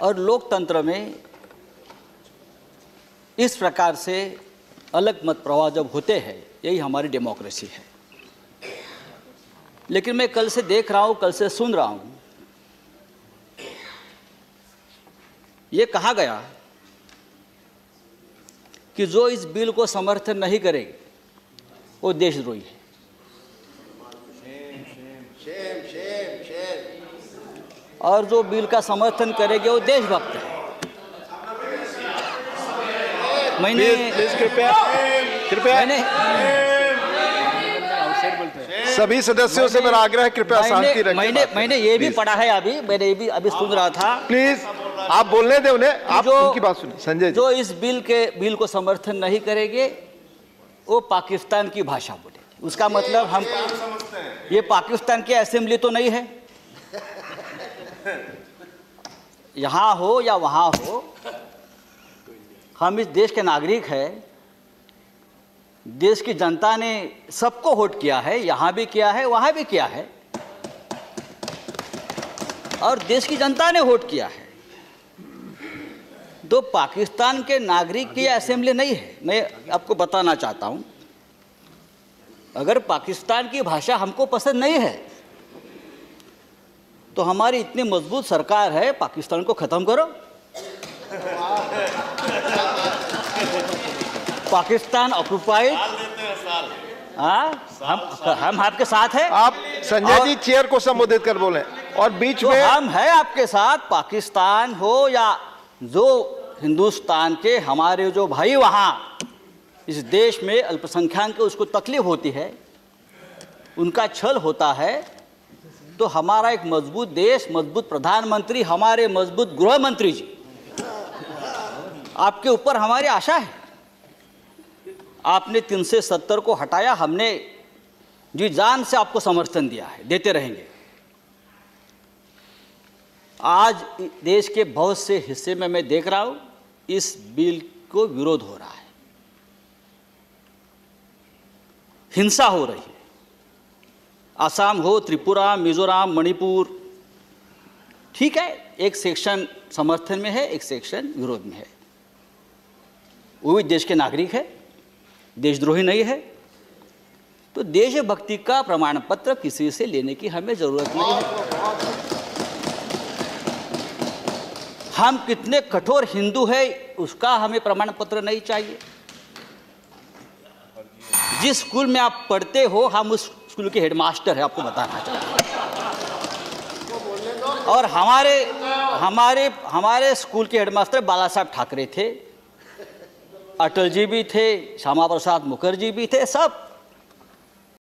और लोकतंत्र में इस प्रकार से अलग मत प्रवाह जब होते हैं, यही हमारी डेमोक्रेसी है। लेकिन मैं कल से देख रहा हूँ, कल से सुन रहा हूँ। ये कहा गया कि जो इस बिल को समर्थन नहीं करेगी, वो देशद्रोही है। और जो बिल का समर्थन करेंगे वो देशभक्त है। मैंने कृपया। कृपया। सभी सदस्यों से मेरा आग्रह है कृपया शांति रखें मैंने मैंने ये भी पढ़ा है अभी मैंने ये भी अभी सुन रहा था। प्लीज़ आप बोलने दें उन्हें आप जो- उनकी बात सुनिए। संजय जो इस बिल के बिल को समर्थन नहीं करेंगे वो पाकिस्तान की भाषा बोलेगी। उसका मतलब हम ये पाकिस्तान की असेंबली तो नहीं है। यहाँ हो या वहाँ हो, हम इस देश के नागरिक हैं। देश की जनता ने सबको वोट किया है, यहाँ भी किया है, वहाँ भी किया है। और देश की जनता ने वोट किया है। तो पाकिस्तान के नागरिक की असेंबली नहीं है। मैं आपको बताना चाहता हूँ, अगर पाकिस्तान की भाषा हमको पसंद नहीं है तो हमारी इतनी मज़बूत सरकार है पाकिस्तान को खत्म करो। पाकिस्तान ऑक्युपाइड हाँ हम हम आपके साथ हैं। आप संजय जी चेयर को संबोधित कर बोले। और बीच तो में हम है आपके साथ पाकिस्तान हो या जो हिंदुस्तान के हमारे जो भाई वहाँ इस देश में अल्पसंख्यक उसको तकलीफ़ होती है उनका छल होता है तो हमारा एक मज़बूत देश, मज़बूत प्रधानमंत्री, हमारे मज़बूत गृह मंत्री जी। आपके ऊपर हमारी आशा है। आपने तीन से सत्तर को हटाया, हमने जी जान से आपको समर्थन दिया है, देते रहेंगे। आज देश के बहुत से हिस्से में मैं देख रहा हूँ, इस बिल को विरोध हो रहा है। हिंसा हो रही है। आसाम हो, त्रिपुरा, मिजोरम, मणिपुर। ठीक है, एक सेक्शन समर्थन में है, एक सेक्शन विरोध में है। वो भी देश के नागरिक है, देशद्रोही नहीं है। तो देशभक्ति का प्रमाण पत्र किसी से लेने की हमें ज़रूरत नहीं है। हम कितने कठोर हिंदू है, उसका हमें प्रमाण पत्र नहीं चाहिए। जिस स्कूल में आप पढ़ते हो, हम उस स्कूल के हेडमास्टर है, आपको बताना चाहिए और हमारे हमारे हमारे स्कूल के हेडमास्टर बाला साहब ठाकरे थे। अटल जी भी थे, श्यामा प्रसाद मुखर्जी भी थे, सब